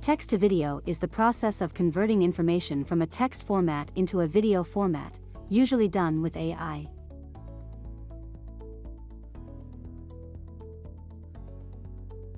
Text to video is the process of converting information from a text format into a video format, usually done with AI.